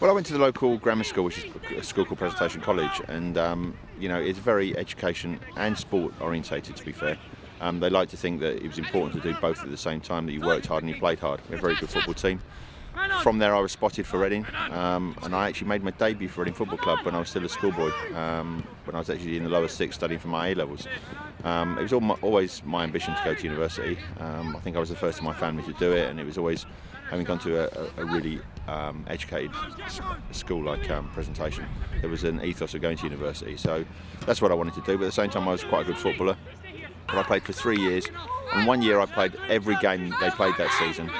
Well, I went to the local grammar school, which is a school called Presentation College, and um, you know it's very education and sport orientated. To be fair, um, they like to think that it was important to do both at the same time. That you worked hard and you played hard. We're a very good football team. From there, I was spotted for Reading, um, and I actually made my debut for Reading Football Club when I was still a schoolboy. Um, when I was actually in the lower six studying for my A levels. Um, it was always my ambition to go to university. Um, I think I was the first in my family to do it, and it was always having gone to a, a really um, educated school like um, presentation. There was an ethos of going to university, so that's what I wanted to do. But at the same time, I was quite a good footballer. But I played for three years, and one year I played every game they played that season,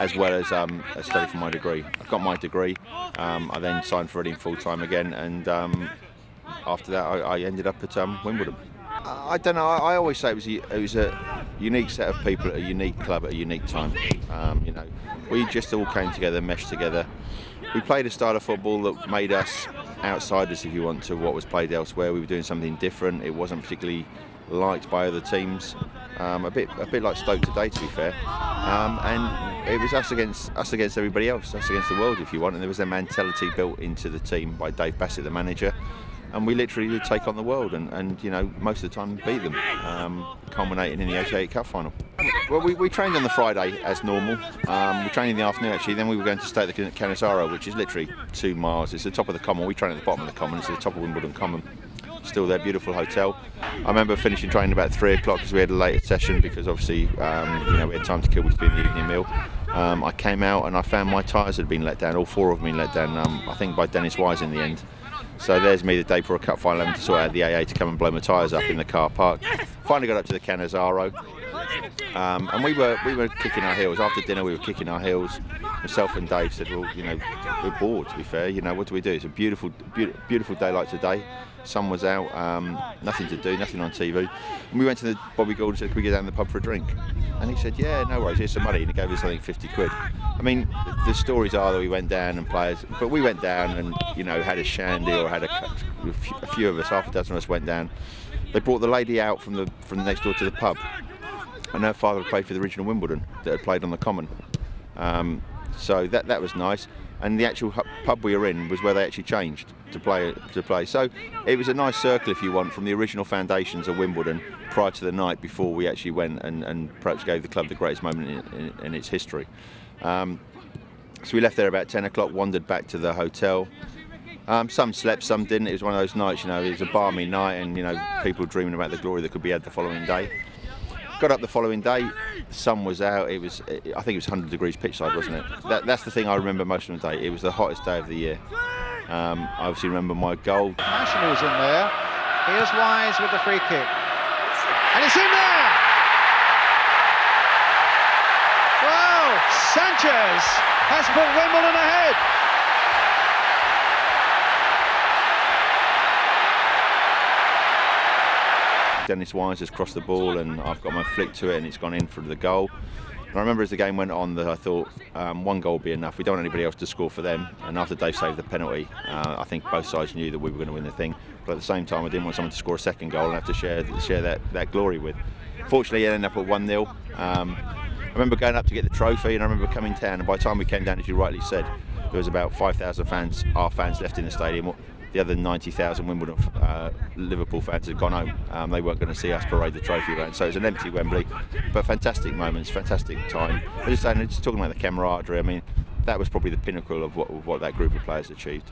as well as um, study for my degree. I got my degree. Um, I then signed for Reading full time again, and um, after that, I, I ended up at um, Wimbledon. I don't know. I always say it was a, it was a unique set of people at a unique club at a unique time. Um, you know, we just all came together, meshed together. We played a style of football that made us outsiders, if you want, to what was played elsewhere. We were doing something different. It wasn't particularly liked by other teams. Um, a bit, a bit like Stoke today, to be fair. Um, and it was us against us against everybody else, us against the world, if you want. And there was a mentality built into the team by Dave Bassett, the manager and we literally did take on the world and, and you know most of the time beat them, um, culminating in the 88 Cup final. Well, we, we, trained on the Friday as normal. Um, we trained in the afternoon actually. Then we were going to stay at the Cannizaro, which is literally two miles. It's the top of the common. We train at the bottom of the common. It's the top of Wimbledon Common. Still there, beautiful hotel. I remember finishing training about three o'clock because we had a later session because obviously um, you know we had time to kill between the evening meal. Um, I came out and I found my tyres had been let down. All four of them been let down. Um, I think by Dennis Wise in the end. So there's me the day before a cup final having to sort out the AA to come and blow my tyres up in the car park. Finally got up to the Cannizaro. Um, and we were we were kicking our heels. After dinner we were kicking our heels. Myself and Dave said, well, you know, we're bored to be fair. You know, what do we do? It's a beautiful, beautiful, beautiful day like today. Sun was out, um, nothing to do, nothing on TV. And we went to the Bobby Gould and said, can we get down to the pub for a drink? And he said, yeah, no worries, here's some money. And he gave us, something 50 quid. I mean, the stories are that we went down and players, but we went down and, you know, had a shandy or had a, a few of us, half a dozen of us went down. They brought the lady out from the from the next door to the pub, and her father had played for the original Wimbledon that had played on the Common. Um, so that that was nice. And the actual pub we were in was where they actually changed to play to play. So it was a nice circle, if you want, from the original foundations of Wimbledon prior to the night before we actually went and, and perhaps gave the club the greatest moment in, in, in its history. Um, so we left there about 10 o'clock, wandered back to the hotel. Um, some slept, some didn't. It was one of those nights, you know, it was a balmy night and, you know, people dreaming about the glory that could be had the following day. Got up the following day, the sun was out. It was, I think it was 100 degrees pitchside, wasn't it? That, that's the thing I remember most of the day. It was the hottest day of the year. Um, I obviously remember my goal. Nationals in there. Here's Wise with the free kick. And it's in there! Well, Sanchez has put Wimbledon ahead. Dennis Wise has crossed the ball and I've got my flick to it and it's gone in for the goal. And I remember as the game went on that I thought um, one goal would be enough. We don't want anybody else to score for them. And after Dave saved the penalty, uh, I think both sides knew that we were going to win the thing. But at the same time, I didn't want someone to score a second goal and have to share share that, that glory with. Fortunately, it ended up at 1 0. Um, I remember going up to get the trophy and I remember coming down. And by the time we came down, as you rightly said, there was about 5,000 fans, our fans left in the stadium the other 90,000 Wimbledon uh, Liverpool fans had gone home. Um, they weren't going to see us parade the trophy around. So it was an empty Wembley, but fantastic moments, fantastic time. I just, just talking about the camaraderie. I mean, that was probably the pinnacle of what, what that group of players achieved.